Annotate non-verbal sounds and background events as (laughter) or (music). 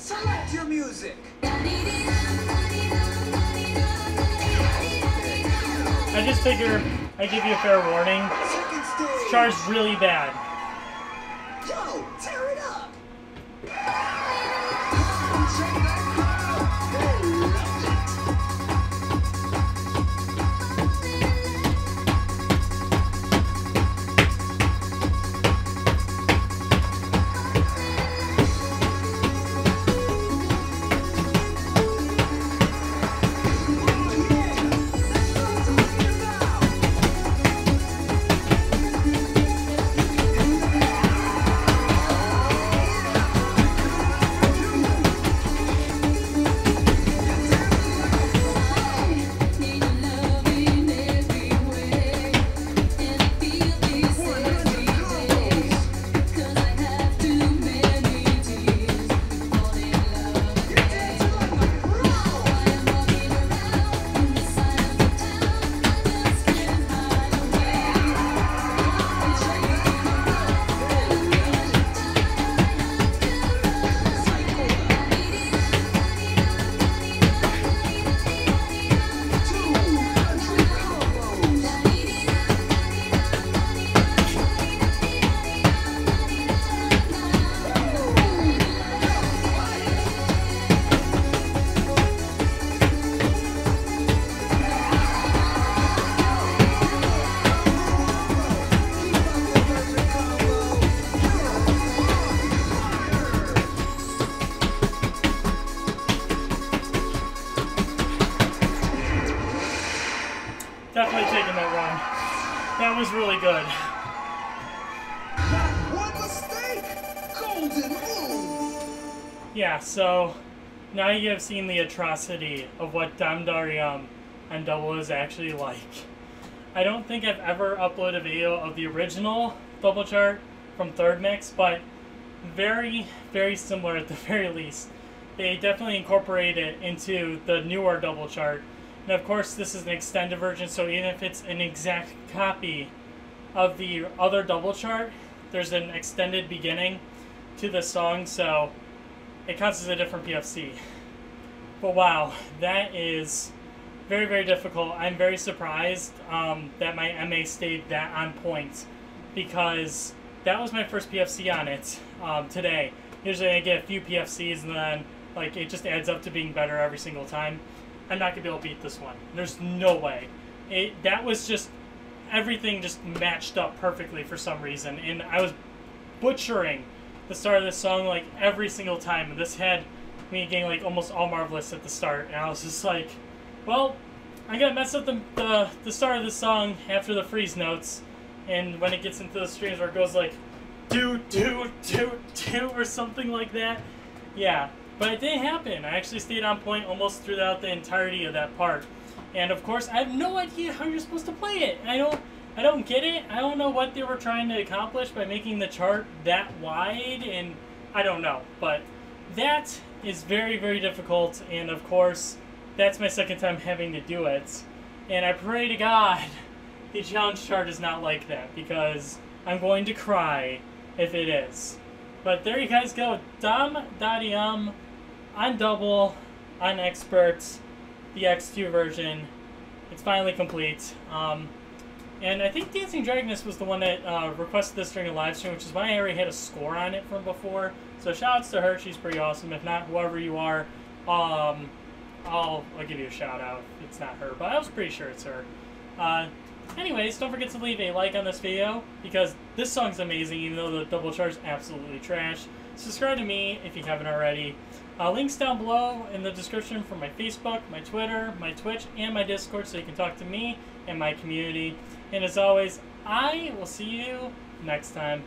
Select your music. I just figure I give you a fair warning. Char's really bad. Yo, Definitely taking that wrong. That was really good. Yeah, so now you have seen the atrocity of what Dam Dariram and Double is actually like. I don't think I've ever uploaded a video of the original Double Chart from Third Mix, but very, very similar at the (laughs) very least. They definitely incorporate it into the newer Double Chart. And of course, this is an extended version, so even if it's an exact copy of the other Double Chart, there's an extended beginning to the song, so it counts as a different PFC. But wow, that is very, very difficult. I'm very surprised um, that my MA stayed that on point because that was my first PFC on it um, today. Usually I get a few PFCs and then like it just adds up to being better every single time. I'm not gonna be able to beat this one. There's no way. It that was just everything just matched up perfectly for some reason, and I was butchering the start of this song like every single time. And this had me getting like almost all marvelous at the start, and I was just like, well, I gotta mess up the the, the start of the song after the freeze notes, and when it gets into the strings where it goes like, do do do do or something like that. Yeah, but it didn't happen. I actually stayed on point almost throughout the entirety of that part. And of course, I have no idea how you're supposed to play it. I don't I don't get it. I don't know what they were trying to accomplish by making the chart that wide and I don't know. But that is very very difficult and of course, that's my second time having to do it. And I pray to God (laughs) the challenge chart is not like that because I'm going to cry if it is. But there you guys go. Dam Dariram on double, on expert, the X2 version. It's finally complete. Um, and I think Dancing Dragoness was the one that uh, requested this during a live stream, which is why I already had a score on it from before. So shout outs to her, she's pretty awesome. If not, whoever you are, um, I'll, I'll give you a shout out. It's not her, but I was pretty sure it's her. Uh, anyways, don't forget to leave a like on this video because this song's amazing, even though the double chart's absolutely trash. Subscribe to me if you haven't already. Uh, links down below in the description for my Facebook, my Twitter, my Twitch, and my Discord so you can talk to me and my community. And as always, I will see you next time.